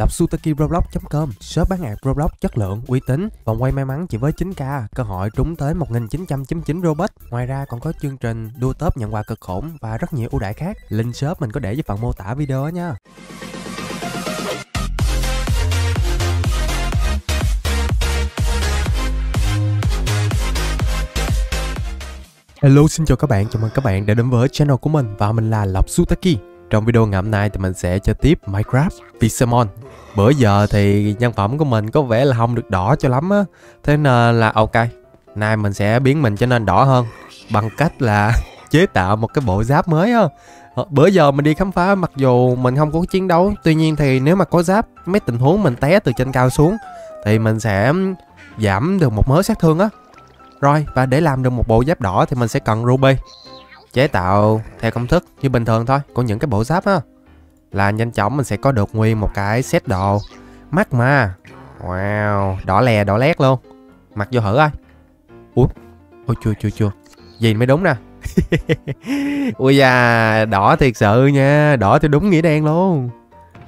lopsutaki.roblox.com shop bán hàng Roblox chất lượng, uy tín, vòng quay may mắn chỉ với 9k, cơ hội trúng tới 1999 Robux. Ngoài ra còn có chương trình đua top nhận quà cực khủng và rất nhiều ưu đãi khác. Link shop mình có để dưới phần mô tả video á nha. Hello xin chào các bạn, chào mừng các bạn đã đến với channel của mình và mình là Lộc Sutaki. Trong video ngày hôm nay thì mình sẽ chơi tiếp Minecraft Pixelmon. Bữa giờ thì nhân phẩm của mình có vẻ là không được đỏ cho lắm á, thế nên là ok. Nay mình sẽ biến mình trở nên đỏ hơn bằng cách là chế tạo một cái bộ giáp mới á. Ờ, bữa giờ mình đi khám phá mặc dù mình không có chiến đấu, tuy nhiên thì nếu mà có giáp mấy tình huống mình té từ trên cao xuống thì mình sẽ giảm được một mớ sát thương á. Rồi, và để làm được một bộ giáp đỏ thì mình sẽ cần ruby. Chế tạo theo công thức như bình thường thôi của những cái bộ giáp á. Là nhanh chóng mình sẽ có được nguyên một cái set đồ. Mắt mà. Wow, đỏ lè đỏ lét luôn. Mặc vô thử coi. ui ôi chưa chưa chưa. Gì mới đúng nè. Ui da, đỏ thiệt sự nha, đỏ thì đúng nghĩa đen luôn.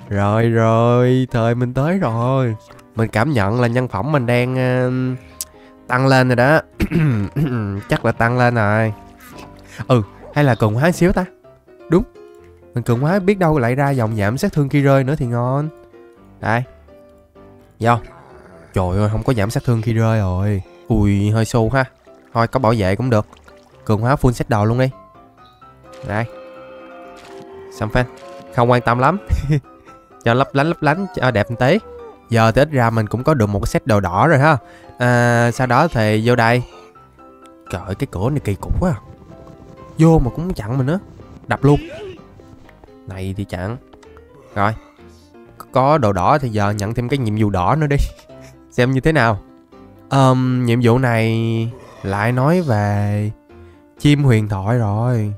Rồi rồi, thời mình tới rồi. Mình cảm nhận là nhân phẩm mình đang uh, tăng lên rồi đó chắc là tăng lên rồi ừ hay là cường hóa xíu ta? Đúng. Mình cường hóa biết đâu lại ra dòng giảm sát thương khi rơi nữa thì ngon. Đây. Vô. Trời ơi không có giảm sát thương khi rơi rồi. Ui hơi xu ha. Thôi có bảo vệ cũng được. Cường hóa full set đầu luôn đi. Đây. Xong fan. Không quan tâm lắm. Cho lấp lánh lấp lánh cho đẹp tí. Giờ thì ít ra mình cũng có được một cái set đồ đỏ rồi ha. À, sau đó thì vô đây. Trời cái cửa này kỳ cục quá. à vô mà cũng chặn mình nữa đập luôn. Này thì chặn. Rồi. Có đồ đỏ thì giờ nhận thêm cái nhiệm vụ đỏ nữa đi. Xem như thế nào. Um, nhiệm vụ này lại nói về chim huyền thoại rồi.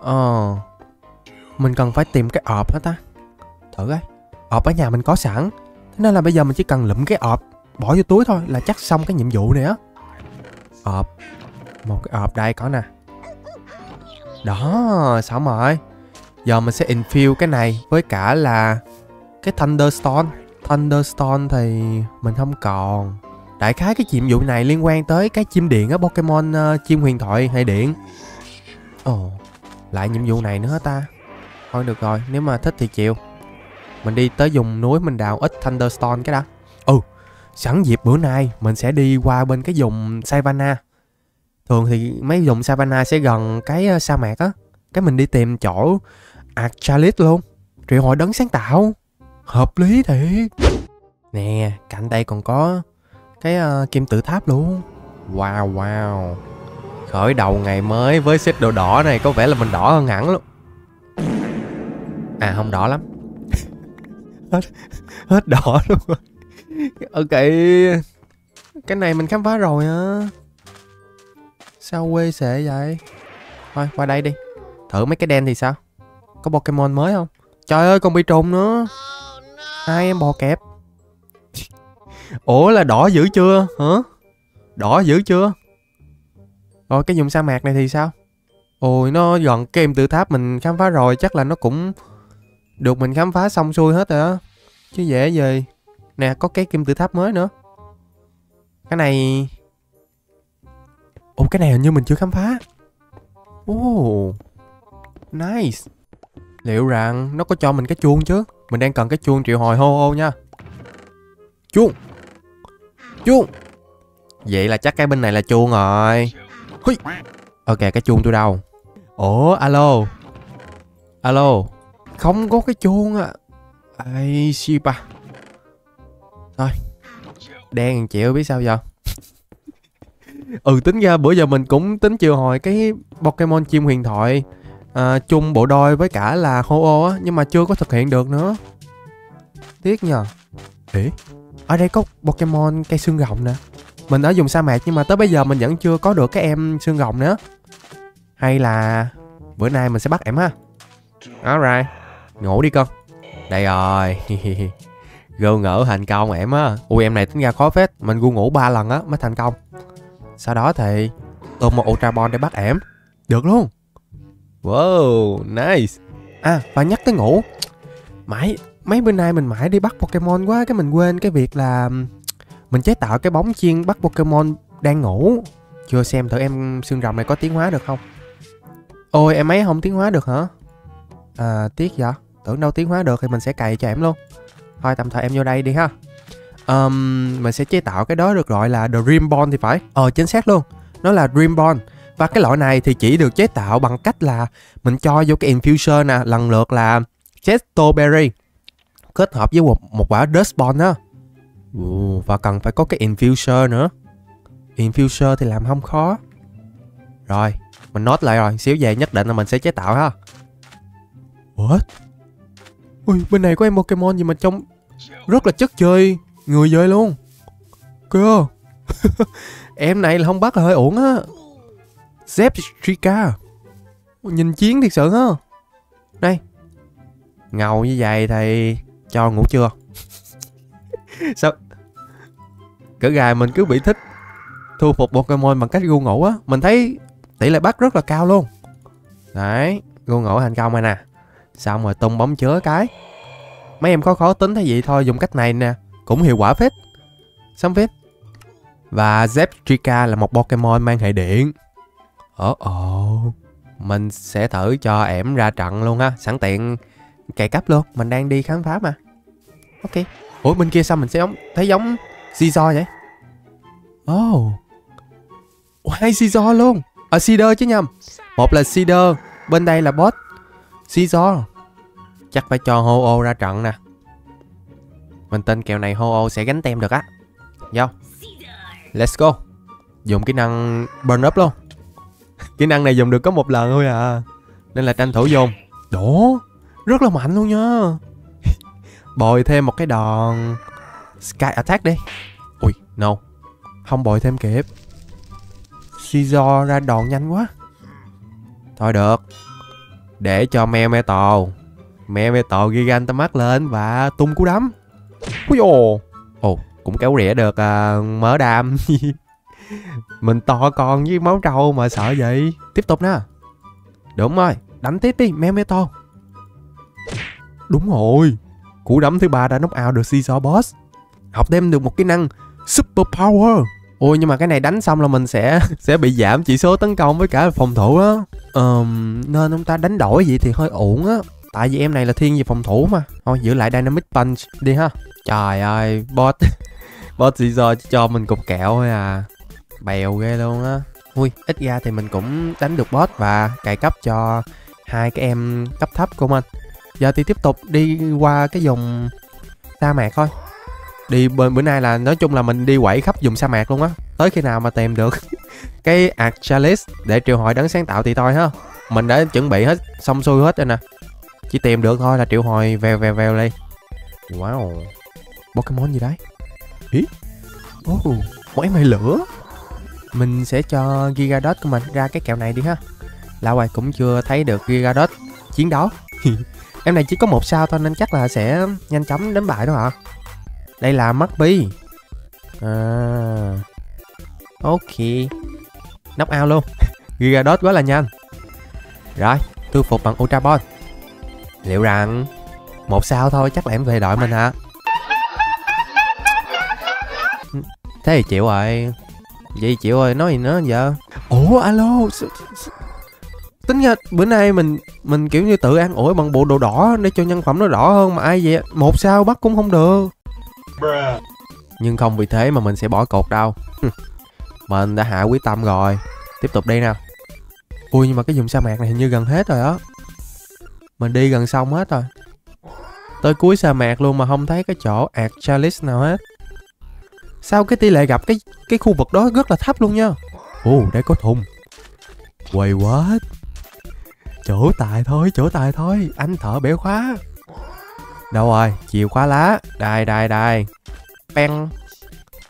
Ờ. Mình cần phải tìm cái ọp hả ta. Thử cái ọp ở nhà mình có sẵn. Thế nên là bây giờ mình chỉ cần lụm cái ọp bỏ vô túi thôi là chắc xong cái nhiệm vụ này á. Ọp. Một cái ọp đây có nè đó xong rồi giờ mình sẽ infill cái này với cả là cái thunderstone thunderstone thì mình không còn. Đại khái cái nhiệm vụ này liên quan tới cái chim điện á pokemon uh, chim huyền thoại hay điện. Ồ lại nhiệm vụ này nữa hả ta? Thôi được rồi nếu mà thích thì chịu. Mình đi tới vùng núi mình đào ít thunderstone cái đã. Ừ sẵn dịp bữa nay mình sẽ đi qua bên cái vùng savannah thường thì mấy vùng savanna sẽ gần cái ờ, sa mạc á. Cái mình đi tìm chỗ Archalit luôn. Triệu hồi đấng sáng tạo. Hợp lý thiệt. Nè cạnh đây còn có cái uh, kim tự tháp luôn. Wow wow. Khởi đầu ngày mới với set đồ đỏ này có vẻ là mình đỏ hơn hẳn luôn. À không đỏ lắm. Hết hết đỏ luôn rồi. Ok. Cái này mình khám phá rồi á sao quê sệ vậy? Thôi, qua đây đi. Thử mấy cái đen thì sao? Có pokemon mới không? Trời ơi, còn bị trùng nữa. Hai em bò kẹp. Ủa, là đỏ dữ chưa? Hả? Đỏ dữ chưa? Rồi, cái vùng sa mạc này thì sao? Ôi, nó gần cái em tự tháp mình khám phá rồi. Chắc là nó cũng được mình khám phá xong xuôi hết rồi á. Chứ dễ gì. Nè, có cái kim tự tháp mới nữa. Cái này ồ, cái này hình như mình chưa khám phá. Oh nice. Liệu rằng nó có cho mình cái chuông chứ? Mình đang cần cái chuông triệu hồi hô hô nha. Chuông. Chuông. Vậy là chắc cái bên này là chuông rồi. Hui. ok, cái chuông tôi đâu? Ủa, alo. Alo. Không có cái chuông à ai shiba thôi. Đen chịu, biết sao giờ? Ừ tính ra bữa giờ mình cũng tính chiều hồi cái pokemon chim huyền thoại à, chung bộ đôi với cả là ô á nhưng mà chưa có thực hiện được nữa. Tiếc nhờ. Ế ở đây có pokemon cây xương rồng nè. Mình ở vùng sa mạc nhưng mà tới bây giờ mình vẫn chưa có được cái em xương rồng nữa. Hay là bữa nay mình sẽ bắt em ha. Alright ngủ đi con. Đây rồi. Gâu ngỡ thành công em á. Ui em này tính ra khó phết. Mình gu ngủ ba lần á mới thành công sau đó thì ôm một ultra ball để bắt em được luôn wow nice à và nhắc tới ngủ mãi mấy bữa nay mình mãi đi bắt Pokemon quá cái mình quên cái việc là mình chế tạo cái bóng chiên bắt Pokemon đang ngủ. Chưa xem thử em xương rồng này có tiến hóa được không? Ôi em ấy không tiến hóa được hả? À tiếc vậy. Tưởng đâu tiến hóa được thì mình sẽ cày cho em luôn. Thôi tạm thời em vô đây đi ha. Um, mình sẽ chế tạo cái đó được gọi là Dream Bond thì phải. Ờ chính xác luôn. Nó là Dream Bond Và cái loại này thì chỉ được chế tạo bằng cách là mình cho vô cái infuser nè, lần lượt là Chesto Berry kết hợp với một, một quả Dust Ball á. Và cần phải có cái infuser nữa. Infuser thì làm không khó. Rồi, mình nốt lại rồi, xíu về nhất định là mình sẽ chế tạo ha. What? Ui, bên này có em Pokemon gì mà trông rất là chất chơi người về luôn. Cơ. em này là không bắt là hơi ổn á. Zepstrika. Nhìn chiến thiệt sự á Đây. Ngầu như vậy thì cho ngủ chưa? Sao? Cỡ gài mình cứ bị thích thu phục Pokemon bằng cách gu ngủ á. Mình thấy tỷ lệ bắt rất là cao luôn. Đấy, gu ngủ thành công rồi nè. Xong rồi tung bóng chứa cái. Mấy em có khó tính thế gì thôi dùng cách này nè. Cũng hiệu quả phết. Xong phết. Và Zeptrika là một Pokemon mang hệ điện. Ồ ồ. Mình sẽ thử cho ẻm ra trận luôn ha. Sẵn tiện cày cấp luôn. Mình đang đi khám phá mà. Ok. Ủa bên kia sao mình sẽ giống thấy giống Caesar vậy? Oh. Ủa, hai Caesar luôn. À Cedar chứ nhầm. Một là Cedar, bên đây là boss. Caesar. Chắc phải cho Ho-Oh ra trận nè. Mình tin kèo này Ho-Oh sẽ gánh tem được á. Vô. Let's go. Dùng kỹ năng burn up luôn. kỹ năng này dùng được có một lần thôi à. Nên là tranh thủ dùng. Đổ. Rất là mạnh luôn nha. bồi thêm một cái đòn Sky Attack đi. Ui, no. Không bồi thêm kịp. Caesar ra đòn nhanh quá. Thôi được. Để cho me metal. Me metal Gigantamax lên và tung cú đấm. Ui ồ. Ồ, cũng kéo rỉa được à, mớ đam. Mình to con với máu trâu mà sợ vậy. Tiếp tục nè. Đúng rồi, đánh tiếp đi, me metal. Đúng rồi. Cú đấm thứ ba đã knock out được Caesar Boss. Học thêm được một kỹ năng Super Power. Ôi nhưng mà cái này đánh xong là mình sẽ sẽ bị giảm chỉ số tấn công với cả phòng thủ á. Um, nên chúng ta đánh đổi vậy thì hơi ổn á. Tại vì em này là thiên về phòng thủ mà. Thôi giữ lại Dynamic Punch đi ha. Trời ơi, boss boss Caesar cho mình cục kẹo thôi à. Bèo ghê luôn á. Ui, ít ra thì mình cũng đánh được boss và cài cấp cho hai cái em cấp thấp của mình. Giờ thì tiếp tục đi qua cái vùng sa mạc thôi đi bữa nay là nói chung là mình đi quẩy khắp vùng sa mạc luôn á tới khi nào mà tìm được cái Archalis để triệu hồi đấng sáng tạo thì thôi ha mình đã chuẩn bị hết xong xuôi hết rồi nè chỉ tìm được thôi là triệu hồi vèo vèo vèo đi. Wow. Pokemon gì đấy? Ý oh, em mày lửa. Mình sẽ cho Gigadot của mình ra cái kẹo này đi ha. Lão hoài cũng chưa thấy được Gigadot chiến đấu. Em này chỉ có một sao thôi nên chắc là sẽ nhanh chóng đến bại đó hả? Đây là mắt bi à. Ok. Knock out luôn. Gigadot quá là nhanh. Rồi thu phục bằng Ultra Ball liệu rằng một sao thôi, chắc là em về đội mình hả? Thế thì chịu rồi vậy chịu rồi nói gì nữa giờ? Ủa, alo tính ra bữa nay mình mình kiểu như tự ăn ủi bằng bộ đồ đỏ để cho nhân phẩm nó đỏ hơn mà ai vậy? Một sao bắt cũng không được. Nhưng không vì thế mà mình sẽ bỏ cột đâu. Mình đã hạ quyết tâm rồi. Tiếp tục đi nào. Ui, nhưng mà cái vùng sa mạc này hình như gần hết rồi á mình đi gần xong hết rồi. Tới cuối sa mạc luôn mà không thấy cái chỗ ạt chalice nào hết. Sao cái tỷ lệ gặp cái cái khu vực đó rất là thấp luôn nha? Ồ, đây có thùng. Quay quá chỗ tài thôi, chỗ tài thôi. Anh thợ bẻ khóa. Đâu rồi? Chìa khóa lá. Đây đây đây. Pen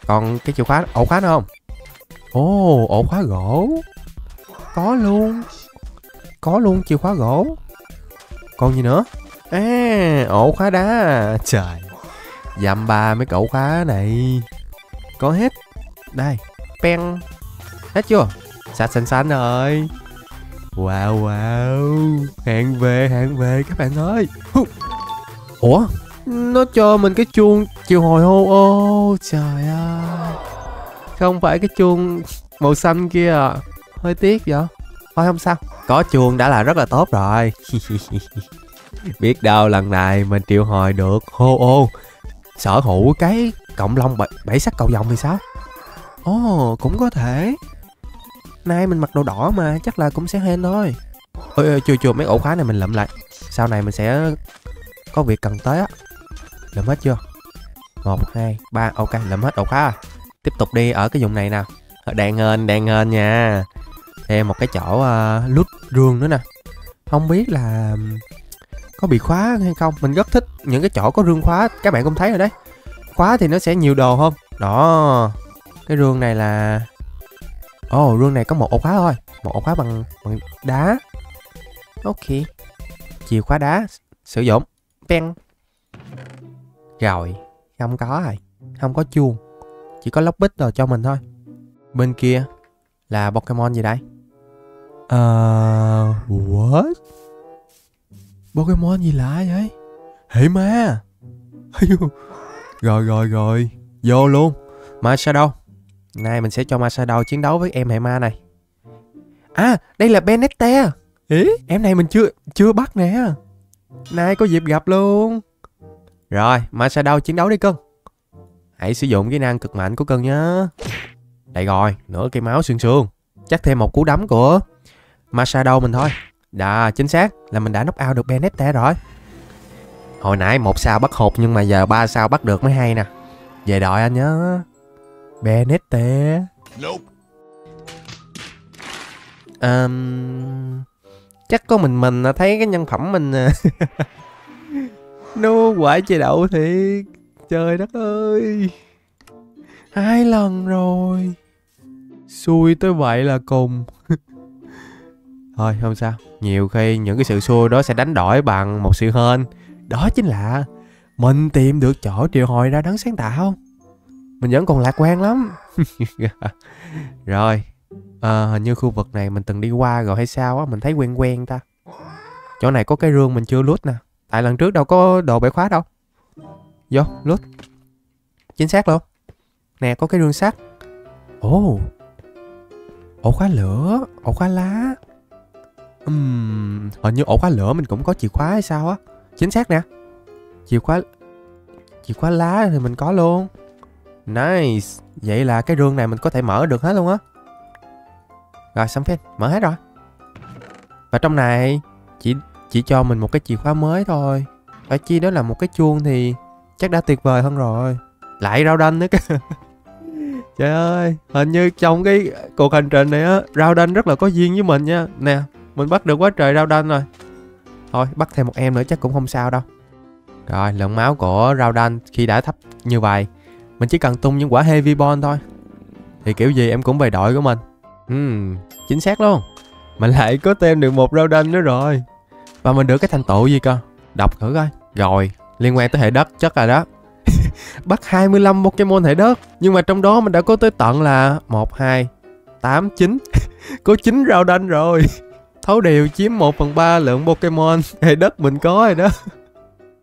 còn cái chìa khóa, ổ khóa nữa không? Ồ, ổ khóa gỗ. Có luôn. Có luôn chìa khóa gỗ còn gì nữa? À ổ khóa đá. Trời, dăm ba mấy cậu khóa này. Có hết. Đây, pen. Hết chưa? Sạch xanh xanh rồi. Wow wow. Hẹn về hẹn về các bạn ơi. Ủa? Nó cho mình cái chuông chiều hồi hô. Ô, trời ơi. Không phải cái chuông màu xanh kia à. Hơi tiếc vậy thôi không sao. Có chuông đã là rất là tốt rồi. Biết đâu lần này mình triệu hồi được. Hô ô. Sở hữu cái cộng long bảy, bảy sắc cầu vòng thì sao? Ồ cũng có thể. Nay mình mặc đồ đỏ mà chắc là cũng sẽ hên thôi. Ôi, ôi chưa chưa. Mấy ổ khóa này mình lượm lại. Sau này mình sẽ có việc cần tới á. Lượm hết chưa? Một hai ba. Ok lượm hết ổ khóa. À tiếp tục đi ở cái vùng này nào. Ờ, đèn hên đèn hên nha thêm một cái chỗ uh, lút rương nữa nè. Không biết là có bị khóa hay không? Mình rất thích những cái chỗ có rương khóa các bạn cũng thấy rồi đấy. Khóa thì nó sẽ nhiều đồ không đó cái rương này là ồ oh, rương này có một ổ khóa thôi một ổ khóa bằng bằng đá. Ok chìa khóa đá sử dụng. Pen rồi không có rồi không có chuông chỉ có lockpick rồi cho mình thôi. Bên kia là pokemon gì đây? Uh, what? Pokemon gì lạ vậy? Hệ ma. Rồi rồi rồi. Vô luôn. Ma shadow. Nay mình sẽ cho ma shadow chiến đấu với em hệ ma này. À đây là benette Ý, em này mình chưa chưa bắt nè. Nay có dịp gặp luôn. Rồi ma shadow chiến đấu đi cưng hãy sử dụng kỹ năng cực mạnh của cưng nhé đây rồi nửa cây máu xương xương chắc thêm một cú đấm của ma shadow mình thôi Đà, chính xác là mình đã knock out được Benette rồi. Hồi nãy một sao bắt hụt nhưng mà giờ ba sao bắt được mới hay nè. Về đội anh nhớ. Benette. Nope. Um, chắc có mình mình thấy cái nhân phẩm mình à. nó quả chơi đậu thiệt. Trời đất ơi. Hai lần rồi. Xui tới vậy là cùng. Thôi không sao. Nhiều khi những cái sự xui đó sẽ đánh đổi bằng một sự hên. Đó chính là Mình tìm được chỗ triệu hồi ra đấng sáng tạo. Mình vẫn còn lạc quan lắm. Rồi à, Hình như khu vực này mình từng đi qua rồi hay sao á Mình thấy quen quen ta. Chỗ này có cái rương mình chưa lút nè. Tại lần trước đâu có đồ bẻ khóa đâu. Vô lút Chính xác luôn. Nè có cái rương sắt. Ồ. Ổ khóa lửa. Ổ khóa lá. Uhm, hình như ổ khóa lửa mình cũng có chìa khóa hay sao á? Chính xác nè. Chìa khóa Chìa khóa lá thì mình có luôn. Nice. Vậy là cái rương này mình có thể mở được hết luôn á. Rồi xong phết. Mở hết rồi. Và trong này Chỉ chỉ cho mình một cái chìa khóa mới thôi. Phải chi đó là một cái chuông thì Chắc đã tuyệt vời hơn rồi. Lại rau đanh nữa kìa Trời ơi Hình như trong cái cuộc hành trình này á Rau đanh rất là có duyên với mình nha. Nè mình bắt được quá trời rau đanh rồi. Thôi bắt thêm một em nữa chắc cũng không sao đâu. Rồi lượng máu của rau đanh khi đã thấp như vậy Mình chỉ cần tung những quả heavy ball thôi. Thì kiểu gì em cũng về đội của mình. Ừm, chính xác luôn. Mình lại có thêm được một rau đanh nữa rồi. Và mình được cái thành tựu gì cơ? Đọc thử coi. Rồi, liên quan tới hệ đất chắc là đó. Bắt 25 Pokemon hệ đất. Nhưng mà trong đó mình đã có tới tận là 1, 2, 8, 9 Có 9 rau đanh rồi sáu đều chiếm 1 phần 3 lượng Pokemon. Hệ đất mình có rồi đó.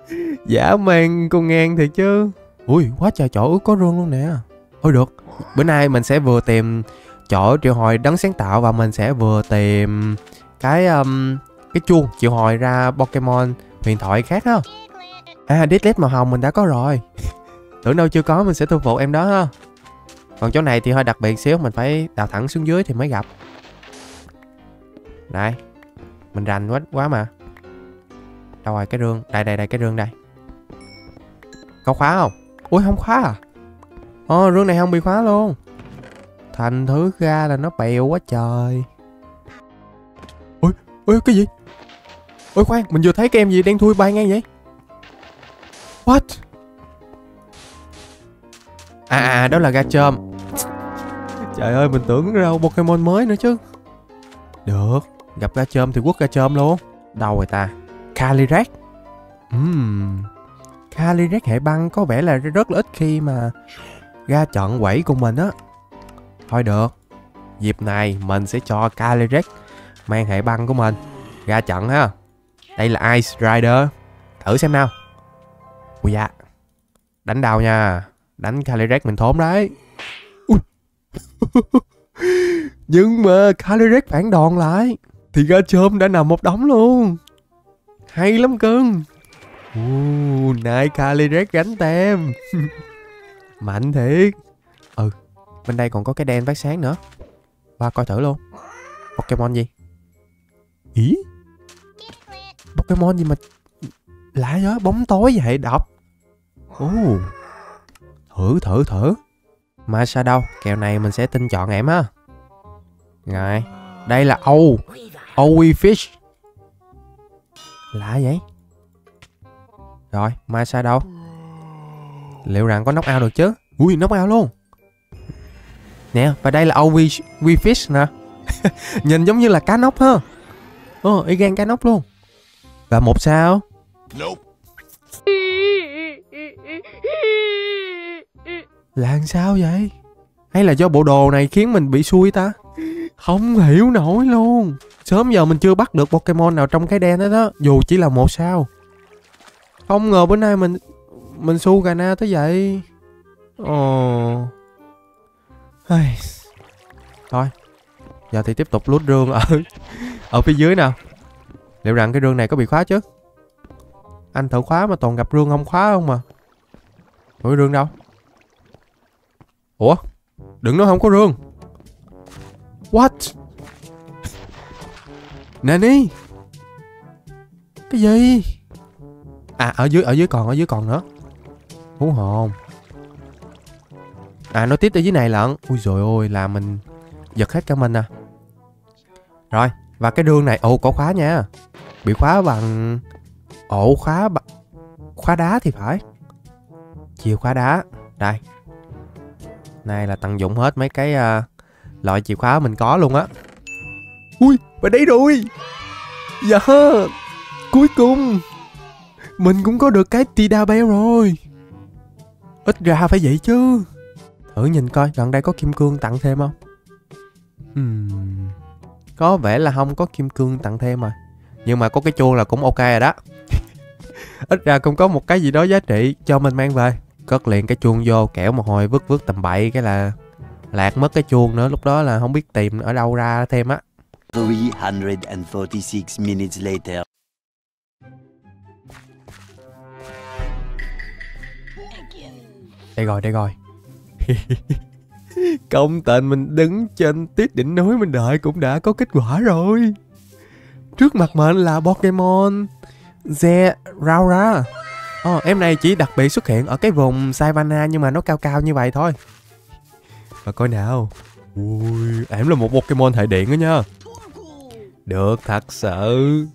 Giả mang con ngang thiệt chứ. Ui quá trời chỗ có rương luôn nè. Thôi được Bữa nay mình sẽ vừa tìm chỗ triệu hồi đấng sáng tạo Và mình sẽ vừa tìm cái um, cái chuông triệu hồi ra Pokemon huyền thoại khác ha. À Diglett màu hồng mình đã có rồi. Tưởng đâu chưa có mình sẽ thu phục em đó ha. Còn chỗ này thì hơi đặc biệt xíu Mình phải đào thẳng xuống dưới thì mới gặp đây Mình rành quá quá mà. Đâu rồi, cái rương? Đây đây đây, cái rương đây. Có khóa không? Ui, không khóa à? Ồ rương này không bị khóa luôn. Thành thứ ra là nó bèo quá trời. Ui Ui, cái gì? Ôi khoan, mình vừa thấy cái em gì đang thui bay ngang vậy? What? À à đó là ga chôm Trời ơi, mình tưởng rau Pokemon mới nữa chứ. Được. Gặp ga chôm thì quất ga chôm luôn. Đâu rồi ta? Calyrex Uhm Calyrex hệ băng có vẻ là rất là ít khi mà ra trận quẩy cùng mình á. Thôi được. Dịp này mình sẽ cho Calyrex mang hệ băng của mình. Ra trận ha. Đây là Ice Rider. Thử xem nào. Ui dạ đánh đau nha. Đánh Calyrex mình thốn đấy. Ui. nhưng mà Calyrex phản đòn lại thì ra chôm đã nằm một đống luôn. Hay lắm cưng. Uh, Nai Calyrex gánh tem. Mạnh thiệt. Ừ bên đây còn có cái đen phát sáng nữa. Qua coi thử luôn. Pokemon gì? Ý? Pokemon gì mà lạ đó bóng tối vậy? Đọc ồ. Thử thử thử. Mà sao đâu? Kèo này mình sẽ tin chọn em á. Rồi đây là Âu Owie Fish. Lạ vậy? Rồi mai sao đâu? Liệu rằng có knock out được chứ? Ui knock out luôn. Nè và đây là Owie Fish nè. Nhìn giống như là cá nóc ha. Ồ y gan cá nóc luôn. Và một sao? Nope. Là sao vậy? Hay là do bộ đồ này khiến mình bị xui ta? Không hiểu nổi luôn. Sớm giờ mình chưa bắt được Pokemon nào trong cái đen đó đó. Dù chỉ là một sao. Không ngờ bữa nay mình... Mình su gà na tới vậy. Ồ... Ai... Thôi. Giờ thì tiếp tục lút rương ở... Ở phía dưới nào. Liệu rằng cái rương này có bị khóa chứ? Anh thử khóa mà toàn gặp rương không khóa không mà Ủa rương đâu Ủa Đừng nói không có rương What? Nani Cái gì? À ở dưới ở dưới còn ở dưới còn nữa. Hú hồn. À nó tiếp ở dưới này lận. Ui rồi ôi là mình Giật hết cả mình à. Rồi Và cái đường này Ồ có khóa nha. Bị khóa bằng ổ khóa bằng khóa đá thì phải. Chìa khóa đá. Đây. Này là tận dụng hết mấy cái uh, loại chìa khóa mình có luôn á. Ui và đấy rồi dạ. Cuối cùng mình cũng có được cái tida bell rồi. Ít ra phải vậy chứ. Thử nhìn coi gần đây có kim cương tặng thêm không? Hmm. có vẻ là không có kim cương tặng thêm rồi. Nhưng mà có cái chuông là cũng ok rồi đó. Ít ra cũng có một cái gì đó giá trị cho mình mang về. Cất liền cái chuông vô kẻo một hồi vứt vứt tầm bậy cái là lạc mất cái chuông nữa lúc đó là không biết tìm ở đâu ra thêm á. 346 minutes later. Đây rồi đây rồi công tình mình đứng trên tiết đỉnh núi mình đợi cũng đã có kết quả rồi. Trước mặt mình là Pokemon Zeraora. Oh, em này chỉ đặc biệt xuất hiện ở cái vùng Savannah nhưng mà nó cao cao như vậy thôi và coi nào. Ui, em là một Pokemon hệ điện đó nha. Được thật sự.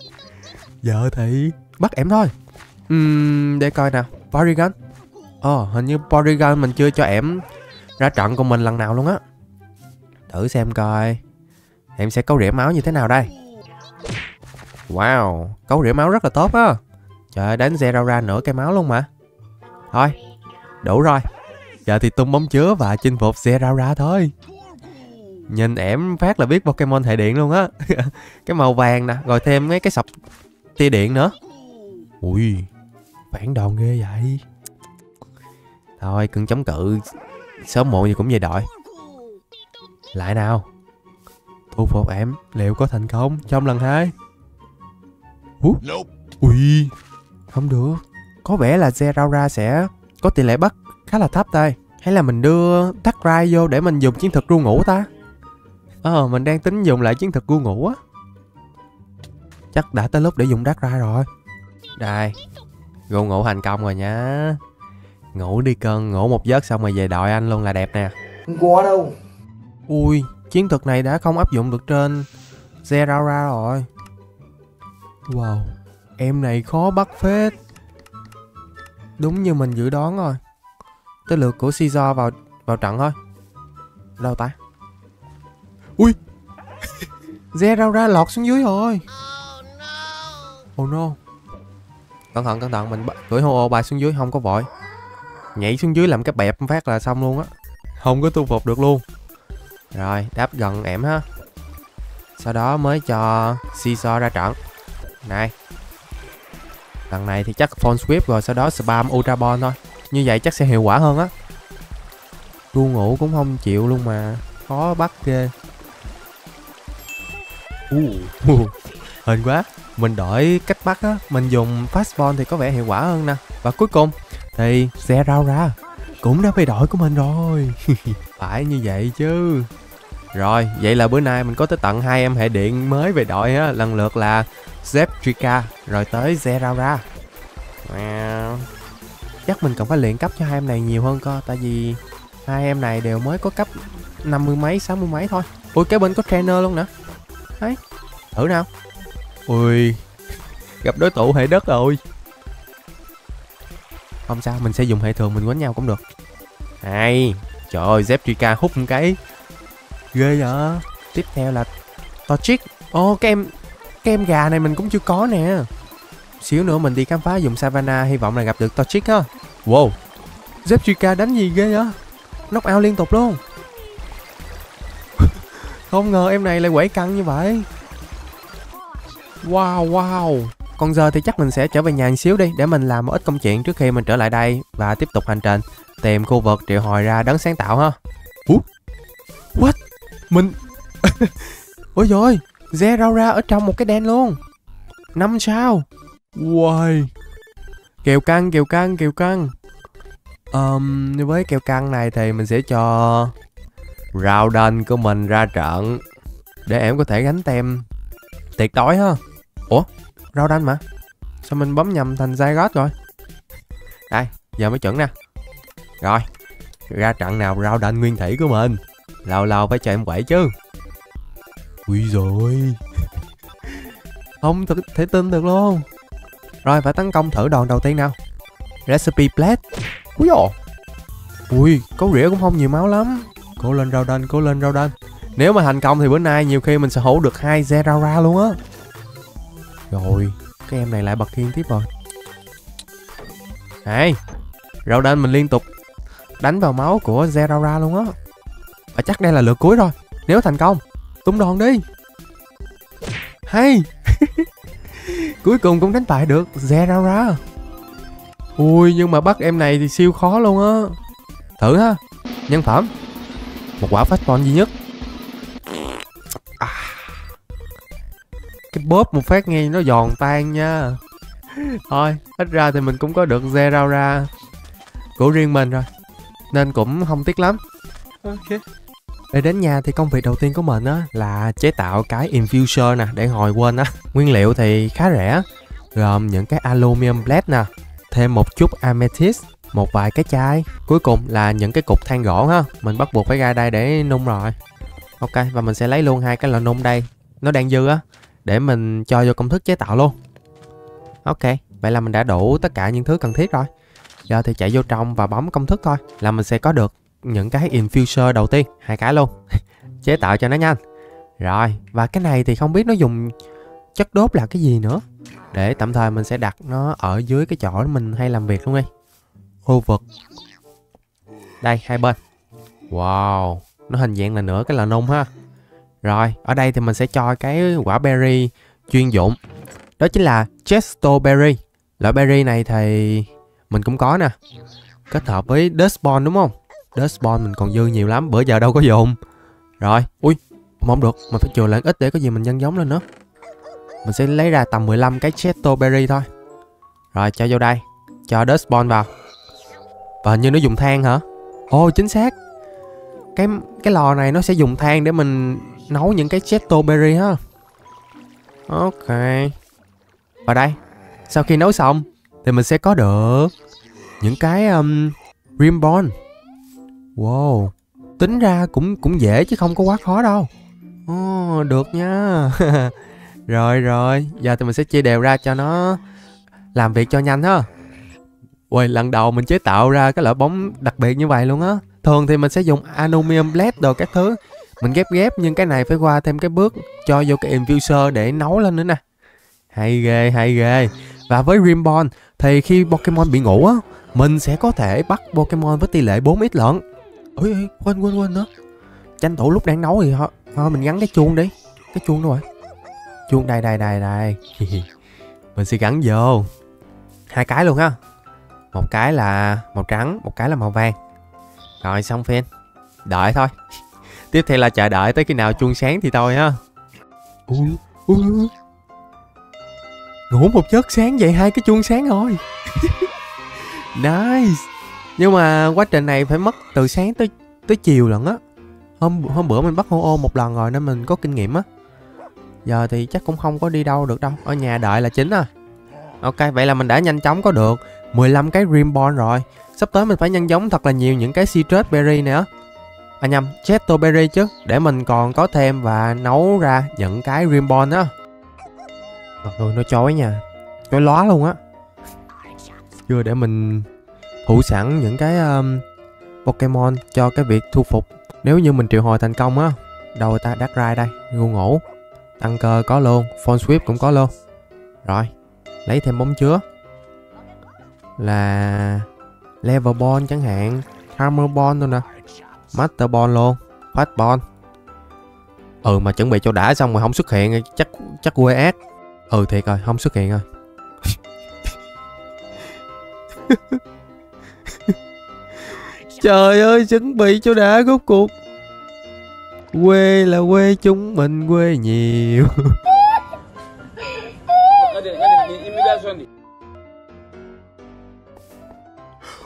Giờ thì bắt em thôi. Uhm, Để coi nào. Porygon. Ồ, oh, hình như Porygon mình chưa cho em ra trận của mình lần nào luôn á. Thử xem coi. Em sẽ cấu rỉa máu như thế nào đây? Wow, cấu rỉa máu rất là tốt á. Trời ơi, đánh Zero ra nửa cái máu luôn mà. Thôi, đủ rồi. Giờ thì tung bóng chứa và chinh phục Zero ra thôi. Nhìn ẻm phát là biết Pokemon hệ điện luôn á. Cái màu vàng nè, rồi thêm mấy cái sọc tia điện nữa. Ui, phản đòn ghê vậy. Thôi, cưng chống cự. Sớm muộn gì cũng về đội. Lại nào. Thu phục em liệu có thành công trong lần hai? Ui, không được. Có vẻ là Zeraora sẽ có tỷ lệ bắt khá là thấp đây. Hay là mình đưa Darkrai vô để mình dùng chiến thuật ru ngủ ta? Ờ, mình đang tính dùng lại chiến thuật ru ngủ á. Chắc đã tới lúc để dùng Darkrai rồi. Đây, ru ngủ thành công rồi nha. Ngủ đi cân, ngủ một giấc xong rồi về đội anh luôn là đẹp nè. Không có đâu. Ui, chiến thuật này đã không áp dụng được trên Zeraora rồi. Wow, em này khó bắt phết. Đúng như mình dự đoán rồi. Tới lượt của Caesar vào vào trận thôi. Đâu ta? Ui! Zero ra lọt xuống dưới rồi. Oh no. Cẩn thận, cẩn thận, mình gửi hô ô bay xuống dưới không có vội. Nhảy xuống dưới làm cái bẹp phát là xong luôn á. Không có tu phục được luôn. Rồi, đáp gần ẻm ha. Sau đó mới cho Caesar ra trận. Này Lần này thì chắc phone sweep rồi sau đó spam ultra ball thôi như vậy chắc sẽ hiệu quả hơn á. Gu ngủ cũng không chịu luôn mà. Khó bắt ghê. Uh, Hên quá. Mình đổi cách bắt á. Mình dùng fastball thì có vẻ hiệu quả hơn nè. Và cuối cùng Thì xe rau ra. Cũng đã bị đội của mình rồi. Phải như vậy chứ. Rồi vậy là bữa nay mình có tới tận hai em hệ điện mới về đội á. Lần lượt là Zeptrika. Rồi tới Zeraora wow. Chắc mình cần phải luyện cấp cho hai em này nhiều hơn cơ Tại vì hai em này đều mới có cấp năm mươi mấy, sáu mươi mấy thôi. Ui cái bên có trainer luôn nè Đấy Thử nào. Ui Gặp đối thủ hệ đất rồi. Không sao mình sẽ dùng hệ thường mình quánh nhau cũng được. Hay Trời ơi Zeptrika hút một cái. Ghê vậy? Tiếp theo là Torchic. Ồ cái em Cái em gà này mình cũng chưa có nè Xíu nữa mình đi khám phá dùng Savannah Hy vọng là gặp được Torchic ha Wow. Zeptrika đánh gì ghê vậy? Knock out liên tục luôn. Không ngờ em này lại quẩy căng như vậy. Wow wow. Còn giờ thì chắc mình sẽ trở về nhà một xíu đi Để mình làm một ít công chuyện trước khi mình trở lại đây Và tiếp tục hành trình Tìm khu vực triệu hồi ra đấng sáng tạo ha. Ủa? What? Mình Ôi rồi Zero ra ở trong một cái đen luôn. Năm sao Wow Kèo căng kèo căng kèo căng. Um, Với kèo căng này thì mình sẽ cho Rào đền của mình ra trận. Để em có thể gánh tem. Tiệt đối ha. Ủa rau đanh mà. Sao mình bấm nhầm thành Zygot rồi? Đây giờ mới chuẩn nè. Rồi Ra trận nào rau đanh nguyên thủy của mình? Lâu lâu phải cho em quậy chứ. Ui rồi Không thể tin được luôn rồi phải tấn công thử đòn đầu tiên nào. Recipe Blade Úi dồ Ui có rỉa cũng không nhiều máu lắm. Cố lên rau đen, cố lên rau đen, Nếu mà thành công thì bữa nay nhiều khi mình sẽ hổ được hai Zeraora luôn á. Rồi Cái em này lại bật thiên tiếp rồi. Này Rau đen mình liên tục Đánh vào máu của Zerara luôn á. Và chắc đây là lượt cuối rồi. Nếu thành công Tung đòn đi. Hay. Cuối cùng cũng đánh bại được Zeraora Ui, nhưng mà bắt em này thì siêu khó luôn á. Thử ha. Nhân phẩm. Một quả fastball duy nhất. À. Cái bóp một phát nghe nó giòn tan nha. Thôi, ít ra thì mình cũng có được Zeraora Của riêng mình rồi. Nên cũng không tiếc lắm. Ok để đến nhà thì công việc đầu tiên của mình á là chế tạo cái infuser nè, để hồi quên á. Nguyên liệu thì khá rẻ, gồm những cái aluminum blade nè, thêm một chút amethyst, một vài cái chai. Cuối cùng là những cái cục than gỗ ha, mình bắt buộc phải ra đây để nung rồi. Ok, và mình sẽ lấy luôn hai cái lò nung đây. Nó đang dư á, để mình cho vô công thức chế tạo luôn. Ok, vậy là mình đã đủ tất cả những thứ cần thiết rồi. Giờ thì chạy vô trong và bấm công thức thôi, là mình sẽ có được những cái infuser đầu tiên, hai cái luôn. Chế tạo cho nó nhanh. Rồi, và cái này thì không biết nó dùng chất đốt là cái gì nữa. Để tạm thời mình sẽ đặt nó ở dưới cái chỗ mình hay làm việc luôn đi. Khu vực. Đây, hai bên. Wow, nó hình dạng là nửa cái là nung ha. Rồi, ở đây thì mình sẽ cho cái quả berry chuyên dụng. Đó chính là chesto berry. Loại berry này thì mình cũng có nè. Kết hợp với dustborn đúng không? Dustball mình còn dư nhiều lắm bữa giờ đâu có dùng. Rồi. Ui. Không được mình phải chừa lại ít để có gì mình nhân giống lên nữa. Mình sẽ lấy ra tầm 15 cái chesto berry thôi. Rồi cho vô đây. Cho dustball vào. Và hình như nó dùng than hả? Ồ chính xác. Cái cái lò này nó sẽ dùng than để mình nấu những cái chesto berry ha. Ok. Và đây. Sau khi nấu xong thì mình sẽ có được những cái um, Reborn Wow Tính ra cũng cũng dễ chứ không có quá khó đâu. Ồ oh, được nha. Rồi rồi Giờ thì mình sẽ chia đều ra cho nó Làm việc cho nhanh ha. Ui lần đầu mình chế tạo ra cái loại bóng đặc biệt như vậy luôn á. Thường thì mình sẽ dùng aluminum blade đồ các thứ. Mình ghép ghép nhưng cái này phải qua thêm cái bước Cho vô cái infuser để nấu lên nữa nè. Hay ghê hay ghê. Và với Rimbon thì khi Pokemon bị ngủ á Mình sẽ có thể bắt Pokemon với tỷ lệ 4x lận ôi, ôi quên quên quên nữa tranh thủ lúc đang nấu thì thôi. Mình gắn cái chuông đi. Cái chuông đâu rồi. Chuông đây đây đây đây. Mình sẽ gắn vô. Hai cái luôn ha. Một cái là màu trắng một cái là màu vàng. Rồi xong phim đợi thôi. Tiếp theo là chờ đợi tới khi nào chuông sáng thì thôi ha. Ui, ui. ngủ một giấc sáng dậy hai cái chuông sáng rồi nice nhưng mà quá trình này phải mất từ sáng tới tới chiều lận á. Hôm hôm bữa mình bắt hô ô một lần rồi nên mình có kinh nghiệm á. Giờ thì chắc cũng không có đi đâu được đâu, ở nhà đợi là chính à. Ok, vậy là mình đã nhanh chóng có được 15 cái Rimborn rồi. Sắp tới mình phải nhân giống thật là nhiều những cái citrus berry nữa à nhầm Chesto berry chứ, để mình còn có thêm và nấu ra những cái Rimborn á rồi nó chói nha. Chói lóa luôn á. Chưa, để mình thủ sẵn những cái um, Pokemon cho cái việc thu phục. Nếu như mình triệu hồi thành công á đâu ta đắt rai đây ngu ngủ. Tăng cơ có luôn phone sweep cũng có luôn. Rồi lấy thêm bóng chứa. Là level ball chẳng hạn hammer ball luôn nè. Master ball luôn fast ball. Ừ mà chuẩn bị cho đã xong rồi không xuất hiện chắc chắc quê ác. Ừ thiệt rồi không xuất hiện rồi. trời ơi chuẩn bị cho đã rốt cuộc. Quê là quê chúng mình quê nhiều.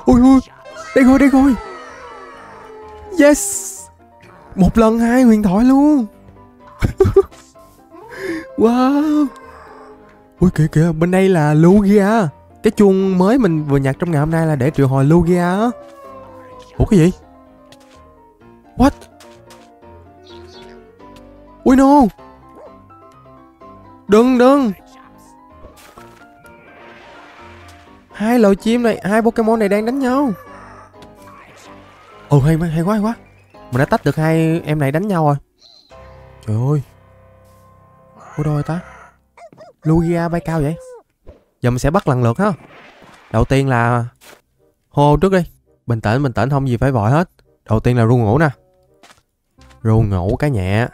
Ui ôi, đây rồi đây rồi yes. Một lần hai huyền thoại luôn. Wow. Ui kìa kìa bên đây là lugia. Cái chuông mới mình vừa nhặt trong ngày hôm nay là để triệu hồi lugia á ủa, cái gì? What? Ui, no. Đừng đừng. Hai loài chim này, hai pokemon này đang đánh nhau. Ồ hay hay quá hay quá. Mình đã tách được hai em này đánh nhau rồi. Trời ơi. Ủa, đâu rồi ta? Lugia bay cao vậy? Giờ mình sẽ bắt lần lượt ha. Đầu tiên là hô trước đi bình tĩnh bình tĩnh, không gì phải vội hết. Đầu tiên là ru ngủ nè. Ru ngủ cái nhẹ.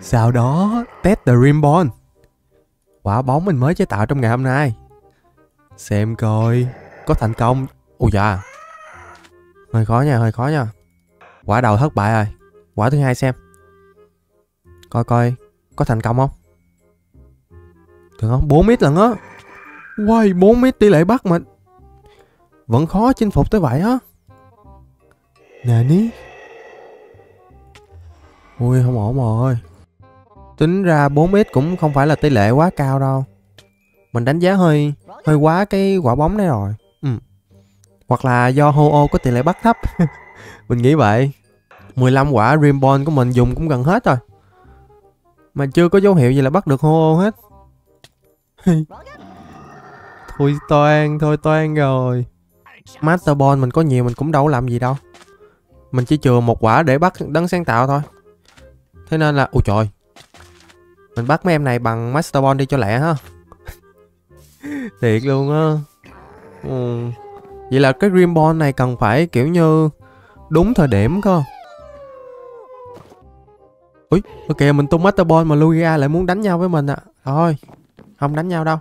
Sau đó, test the Rimbon quả bóng mình mới chế tạo trong ngày hôm nay. Xem coi có thành công. Ui dạ. Hơi khó nha, hơi khó nha. Quả đầu thất bại rồi. Quả thứ hai xem. Coi coi có thành công không? Được không? 4 mít lần á. Quay 4 mít tỷ lệ bắt mà. Vẫn khó chinh phục tới vậy á. Nè ní. Ui không ổn rồi Tính ra 4x cũng không phải là tỷ lệ quá cao đâu. Mình đánh giá hơi hơi quá cái quả bóng này rồi. Ừ. Hoặc là do hô ô có tỷ lệ bắt thấp. Mình nghĩ vậy. 15 quả Rimbon của mình dùng cũng gần hết rồi. Mà chưa có dấu hiệu gì là bắt được hô ô hết. Thôi toan, thôi toan rồi. Master Ball mình có nhiều mình cũng đâu làm gì đâu. Mình chỉ chừa một quả để bắt đấng sáng tạo thôi. Thế nên là... Ôi trời. Mình bắt mấy em này bằng Master Ball đi cho lẹ ha. Thiệt luôn á. Ừ. Vậy là cái Dream Ball này cần phải kiểu như Đúng thời điểm cơ. Ui, ok mình tung Master Ball mà Lugia lại muốn đánh nhau với mình à Thôi, không đánh nhau đâu.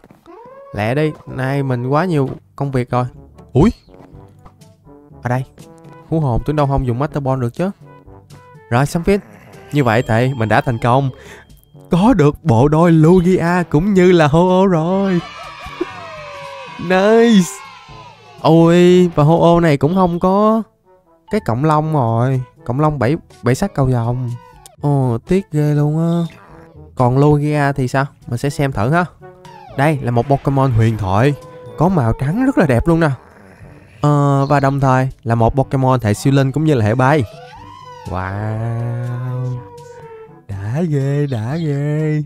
Lẹ đi, nay mình quá nhiều công việc rồi. Ui. Ở đây. Hú hồn tôi đâu không dùng Master Ball được chứ? Rồi xong phết Như vậy thì mình đã thành công. Có được bộ đôi Lugia cũng như là Ho-Oh rồi. Nice. Ôi, và Ho-Oh này cũng không có Cái cộng long rồi. Cộng long bảy bảy sắc cầu vòng Ồ, tiếc ghê luôn á. Còn Lugia thì sao? Mình sẽ xem thử ha. Đây là một Pokemon huyền thoại. Có màu trắng rất là đẹp luôn nè. Ờ, và đồng thời là một Pokemon hệ siêu linh cũng như là hệ bay. Wow. Đã ghê, đã ghê.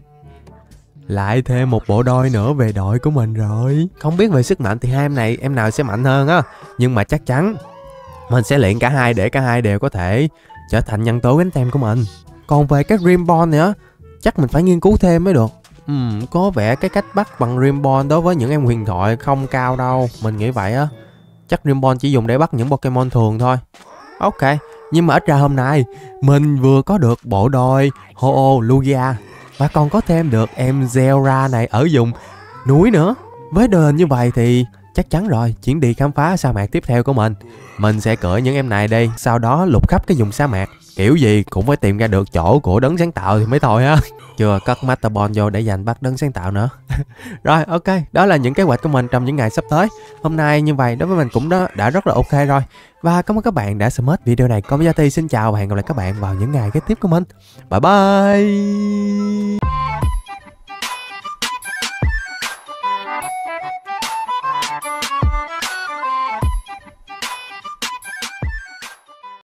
Lại thêm một bộ đôi nữa về đội của mình rồi. Không biết về sức mạnh thì hai em này em nào sẽ mạnh hơn á? Nhưng mà chắc chắn Mình sẽ luyện cả hai để cả hai đều có thể trở thành nhân tố gánh tem của mình. Còn về các Dream nữa Chắc mình phải nghiên cứu thêm mới được. Ừ, có vẻ cái cách bắt bằng Rimbon đối với những em huyền thoại không cao đâu. Mình nghĩ vậy á. Chắc Rimbon chỉ dùng để bắt những Pokemon thường thôi. Ok, nhưng mà ít ra hôm nay Mình vừa có được bộ đôi Ho-Oh Lugia. Và còn có thêm được em Zelra này ở vùng núi nữa. Với đền như vậy thì chắc chắn rồi chuyến đi khám phá sa mạc tiếp theo của mình mình sẽ cởi những em này đi, sau đó lục khắp cái vùng sa mạc. Kiểu gì cũng phải tìm ra được chỗ của đấng sáng tạo thì mới thôi á. Chưa cất Masterball vô để dành bắt đấng sáng tạo nữa. Rồi, ok, đó là những kế hoạch của mình trong những ngày sắp tới. Hôm nay như vậy đối với mình cũng đó đã rất là ok rồi. Và cảm ơn các bạn đã xem hết video này. Còn bây giờ thì xin chào và hẹn gặp lại các bạn vào những ngày kế tiếp của mình. Bye bye!